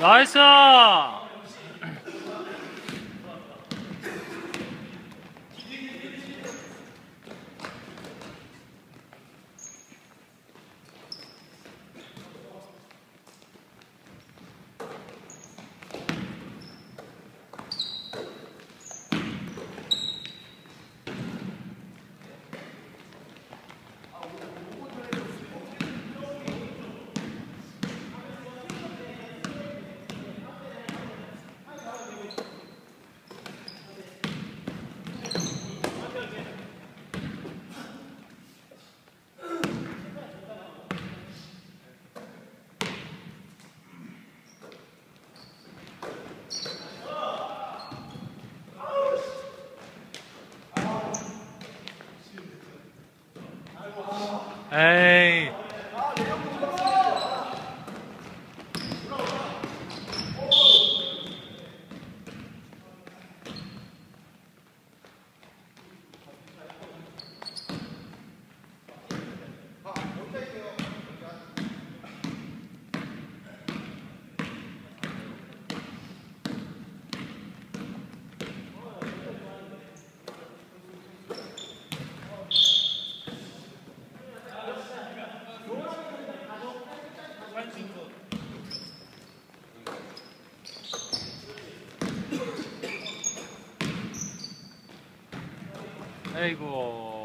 나이스! Hey. 아이고.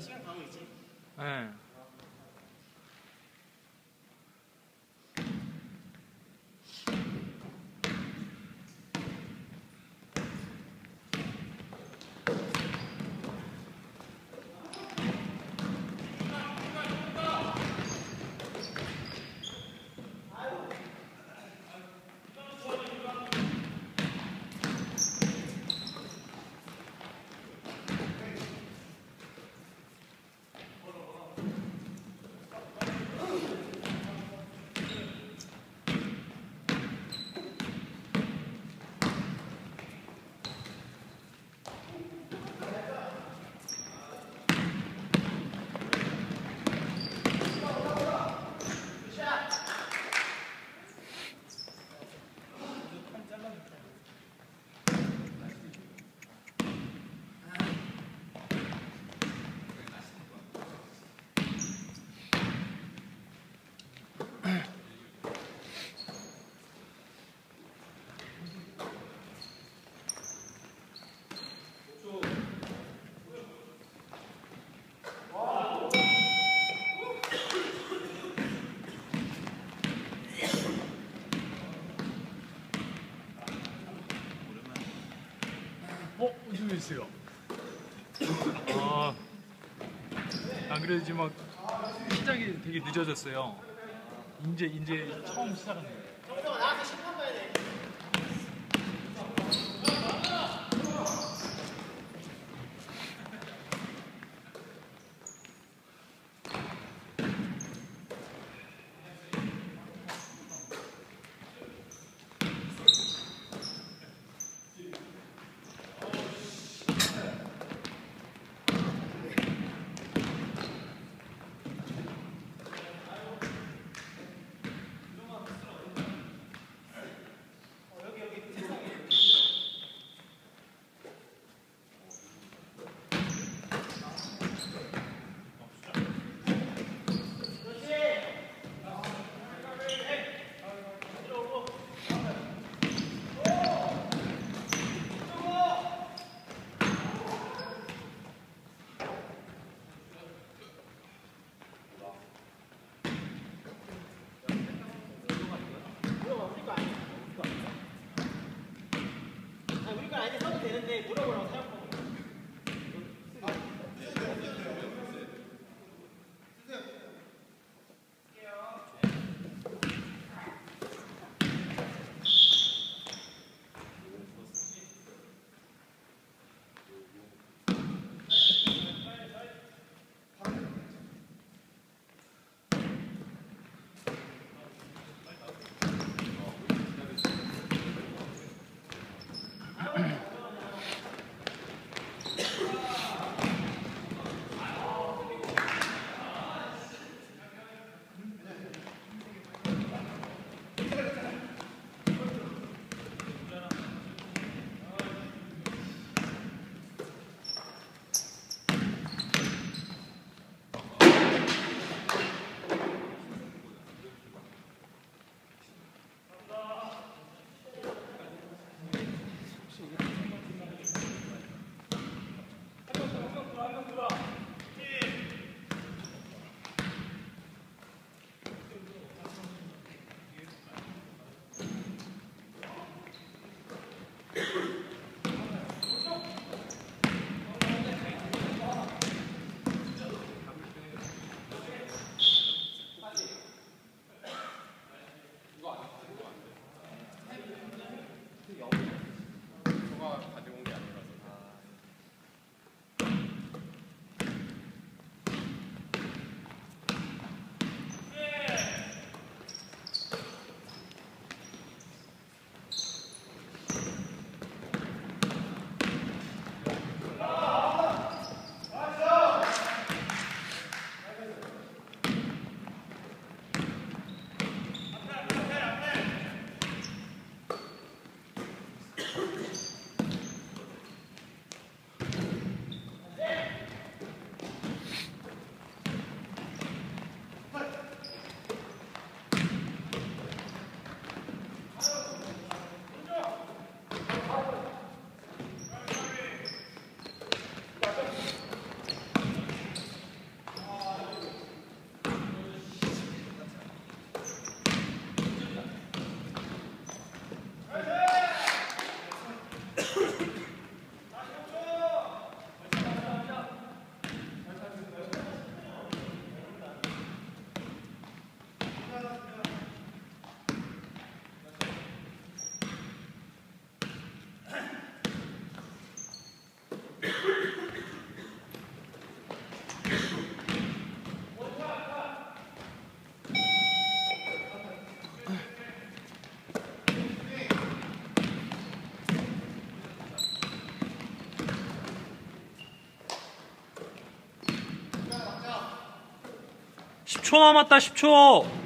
시간 가고 있지? 네. 있어요? 아, 안 그래도 지금 막 시작이 되게 늦어졌어요. 이제 이제 처음 시작하는 거예요. 10초 남았다 10초